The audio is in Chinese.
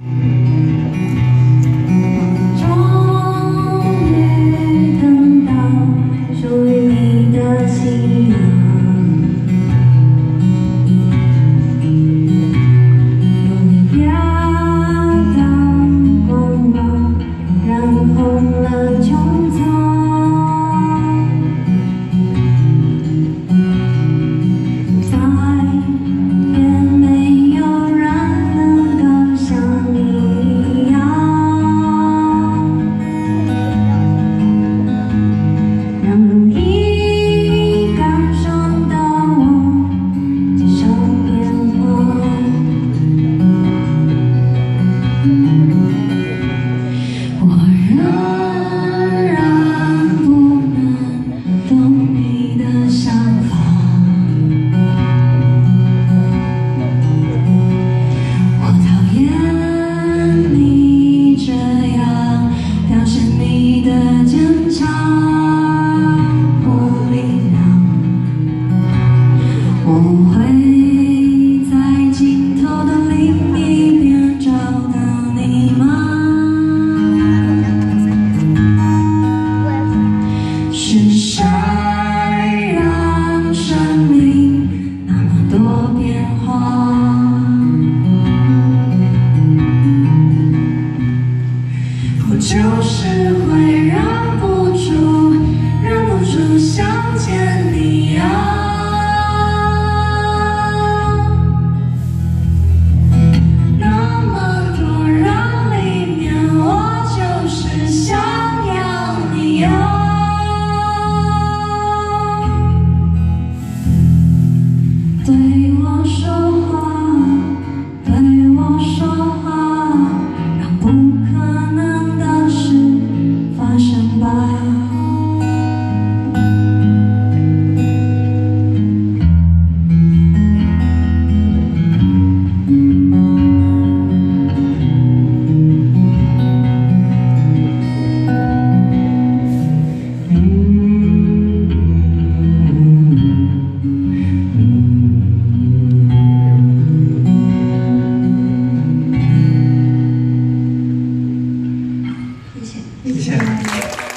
Mm-hmm. 我会在尽头的另一边找到你吗？是谁让生命那么多变化？我就是。play じゃないですか。